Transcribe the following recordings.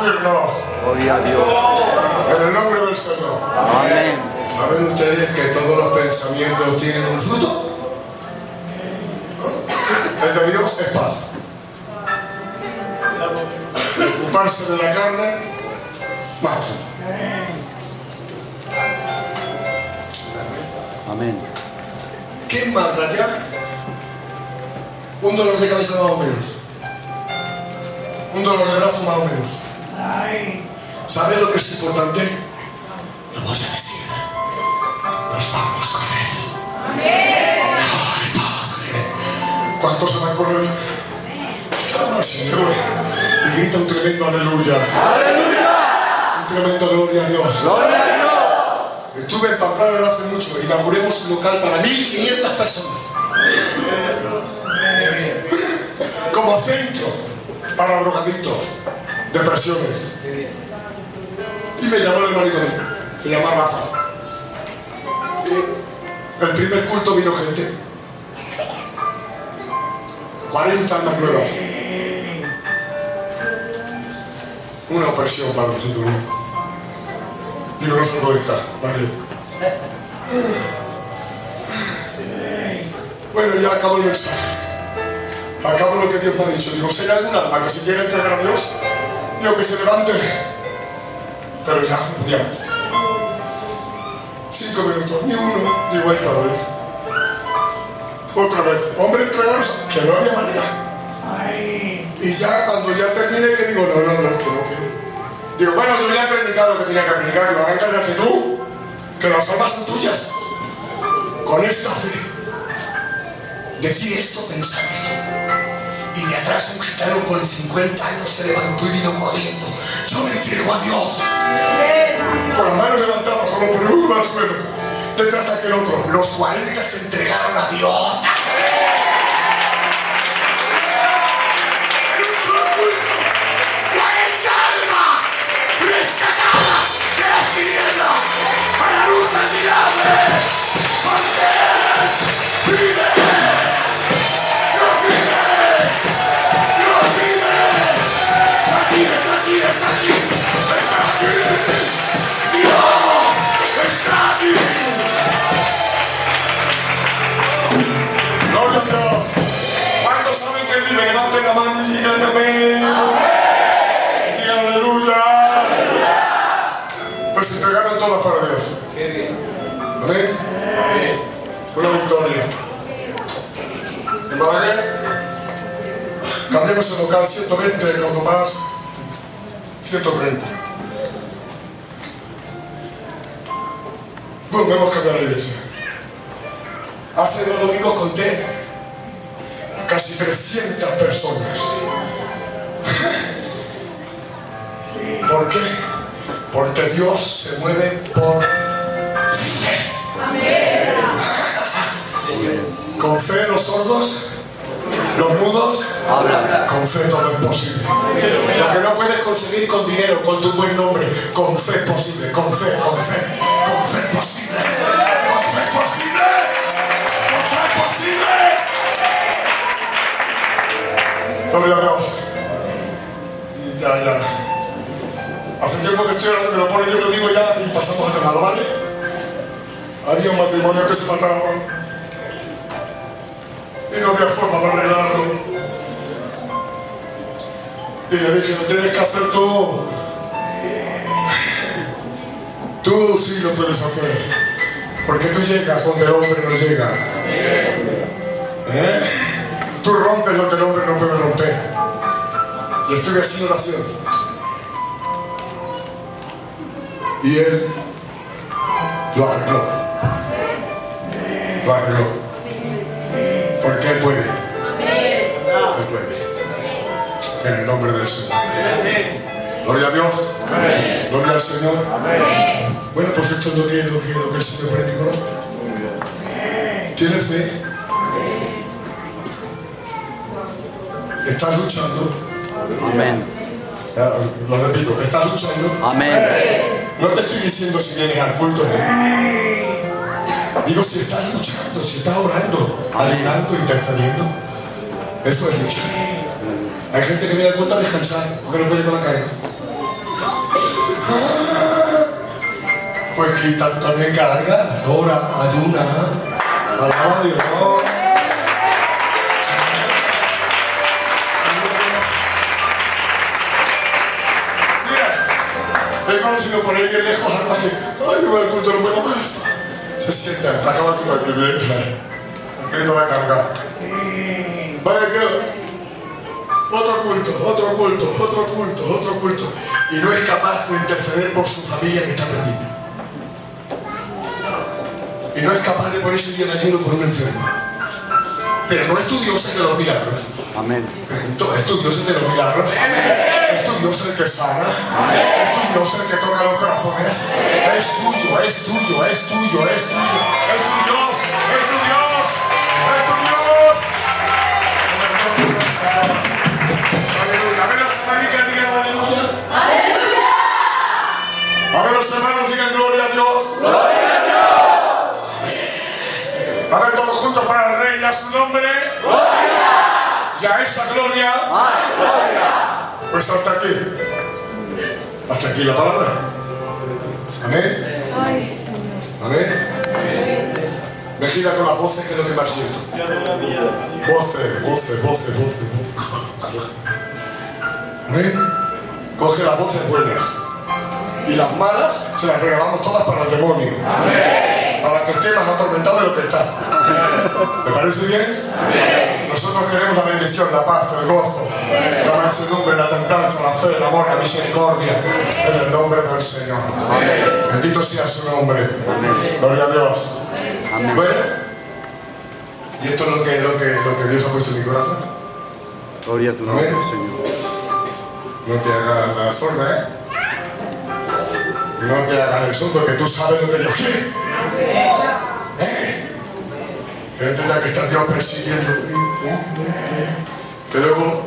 bendecirnos. Gloria a Dios. En el nombre del Señor. Amén. ¿Saben ustedes que todos los pensamientos tienen un fruto? El de Dios es paz. Ocuparse de la carne, más. Amén. ¿Qué más, ya? Un dolor de cabeza más o menos. Un dolor de brazo más o menos. ¿Saben lo que es importante? Lo voy a decir. Nos vamos con Él. ¡Ay, Padre! ¿Cuántos se van con Él? Clama al Señor y grita un tremendo aleluya. Un tremendo gloria a Dios. Gloria a Dios. Estuve en Pamplona hace mucho. Inauguremos un local para 1.500 personas. Como centro para drogadictos, depresiones. Y me llamó el hermanito mío. Se llama Rafa. El primer culto vino gente. 40 almas nuevas. Una opresión para el cinturón. Digo, no salgo de esta, Mario. Bueno, ya acabo el mensaje. Acabo lo que Dios me ha dicho. Digo, si hay algún alma que se quiera entregar a Dios, digo que se levante. Pero ya, ya. Cinco minutos, ni uno, digo el Padre. Otra vez, hombre, entregaros, que no había manera. Y ya cuando ya terminé, le digo, no, no, no, que no quiero. Digo, bueno, yo ya he predicado lo que tenía que predicar, digo, ahora encárgate tú, que las almas son tuyas. Con esta fe, decir esto, pensar esto. Atrás un gitano con 50 años se levantó y vino corriendo. Yo me entrego a Dios. Con las manos levantadas, solo uno al suelo. Detrás de aquel otro. Los 40 se entregaron a Dios. En un solo culto. 40 almas rescatadas de las tinieblas a la luz admirable. La mano y digan amén. Digan aleluya. Pues se entregaron todas para Dios. Amén. Una victoria. En Balaguer, cambiamos el local 120, cuando más 130. Bueno, hemos cambiado la iglesia. Hace dos domingos conté 300 personas. ¿Por qué? Porque Dios se mueve por fe. Con fe los sordos, los mudos, con fe todo es posible. Lo que no puedes conseguir con dinero, con tu buen nombre, con fe es posible, con fe, con fe, con fe posible, Gloria a Dios. Y ya, ya. Hace tiempo que estoy hablando, me lo pone yo, lo digo ya y pasamos a tenerlo, ¿vale? Había un matrimonio que se mataron y no había forma de arreglarlo. Y le dije, lo tienes que hacer tú. Tú sí lo puedes hacer. Porque tú llegas donde el hombre no llega. ¿Eh? Tú rompes lo que el hombre no puede romper. Y estoy haciendo oración. Y él lo arregló. Lo arregló. Porque él puede. Él puede. En el nombre del Señor. Gloria a Dios. Gloria al Señor. Bueno, pues esto es lo que, lo que, el Señor pone. ¿Tienes fe? ¿Estás luchando? Amén. Lo repito, ¿estás luchando? Amén. No te estoy diciendo si vienes al culto. Digo, si estás luchando, si estás orando, ayunando, intercediendo. Eso es luchar. Hay gente que viene al culto a descansar porque no puede con la carga. Pues quita tú también cargas, ora, ayuna, alaba a Dios. Conocido por ahí que lejos alma que, ay, me voy al culto, no puedo más. Se sienta, acaba el culto aquí, bien claro. Empiezo a cargar. Vaya que otro culto, otro culto, otro culto, otro culto. Y no es capaz de interceder por su familia que está perdida. Y no es capaz de ponerse bien ayuno por un enfermo. Pero no es tu Dios el de los milagros. Amén. Pregunto, ¿es tu Dios el de los milagros? ¿Es tu Dios el que sana? ¿Es tu Dios el que toca los corazones? Es tuyo, es tuyo, es tuyo, es tuyo. Es tu Dios, es tu Dios, es tu Dios. Aleluya. A ver los hermanos digan aleluya. Aleluya. A ver los hermanos digan gloria a Dios. Gloria a Dios. A ver todos juntos para el rey y a su nombre. Y a esa gloria. Pues hasta aquí. Hasta aquí la palabra. Amén. Amén. Me gira con las voces que no te siento. Voces, voces, voces, voces, voces, voces. Amén. Coge las voces buenas. Y las malas se las regalamos todas para el demonio. Para que esté más atormentado de lo que está. ¿Me parece bien? Nosotros queremos la bendición, la paz, el gozo, la mansedumbre, la templanza, la fe, el amor, la misericordia, en el nombre del Señor. Bendito sea su nombre. Gloria a Dios. Amén. Bueno, y esto es lo que, lo que, lo que Dios ha puesto en mi corazón. Gloria a tu nombre. Señor. No te hagas la sorda, ¿eh? No te hagas el sordo, que tú sabes lo que Dios quiere. ¿Eh? Gente la que está Dios persiguiendo. Pero luego,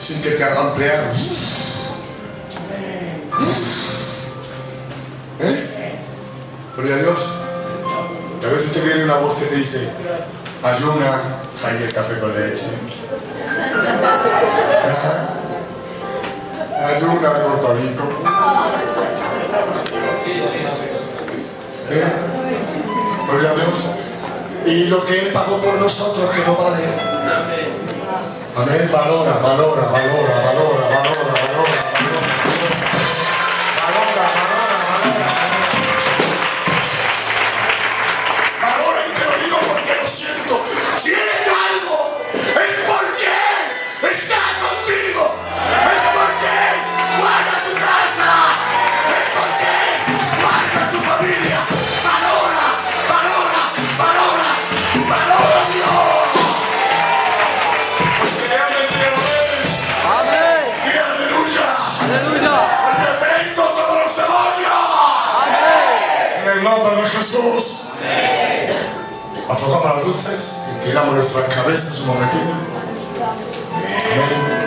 sin que te hagan plear. ¿Eh? Gloria a Dios. A veces te viene una voz que te dice, ayuna, hay el café con leche. ¿Ah? Ayuna, cortadito. ¿Eh? Gloria a Dios. Y lo que Él pagó por nosotros que no vale. Amén. Valora, valora, valora, valora, valora, valora, valora. Valora, Jesús. Aflojamos las luces, inclinamos nuestras cabezas un momentito. Amén.